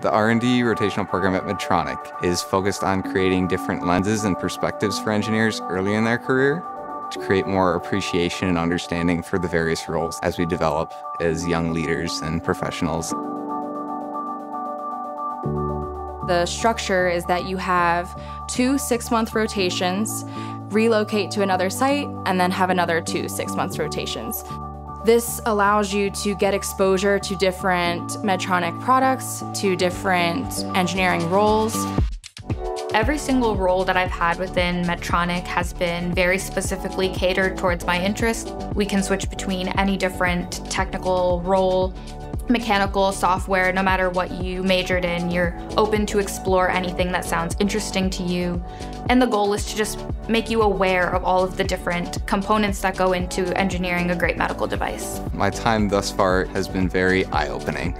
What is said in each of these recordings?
The R&D rotational program at Medtronic is focused on creating different lenses and perspectives for engineers early in their career to create more appreciation and understanding for the various roles as we develop as young leaders and professionals. The structure is that you have two six month rotations, relocate to another site, and then have another two six month rotations. This allows you to get exposure to different Medtronic products, to different engineering roles. Every single role that I've had within Medtronic has been very specifically catered towards my interest. We can switch between any different technical role, mechanical, software, no matter what you majored in, you're open to explore anything that sounds interesting to you. And the goal is to just make you aware of all of the different components that go into engineering a great medical device. My time thus far has been very eye opening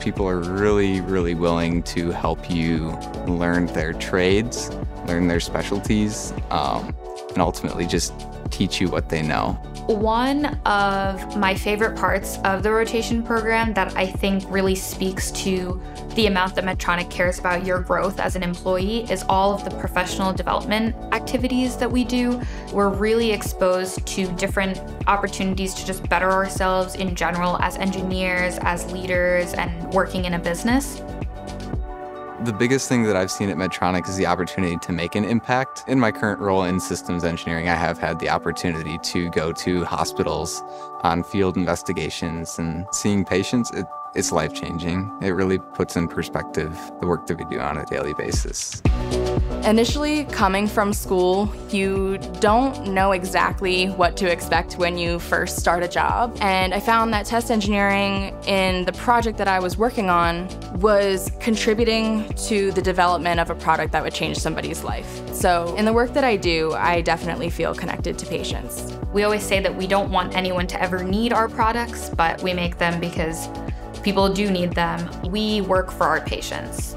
people are really, really willing to help you learn their trades, learn their specialties, um, and ultimately just teach you what they know. One of my favorite parts of the rotation program that I think really speaks to the amount that Medtronic cares about your growth as an employee is all of the professional development activities that we do. We're really exposed to different opportunities to just better ourselves in general as engineers, as leaders, and working in a business. The biggest thing that I've seen at Medtronic is the opportunity to make an impact. In my current role in systems engineering, I have had the opportunity to go to hospitals on field investigations and seeing patients. It, it's life changing. It really puts in perspective the work that we do on a daily basis. Initially, coming from school, you don't know exactly what to expect when you first start a job. And I found that test engineering in the project that I was working on was contributing to the development of a product that would change somebody's life. So, in the work that I do, I definitely feel connected to patients. We always say that we don't want anyone to ever need our products, but we make them because people do need them. We work for our patients.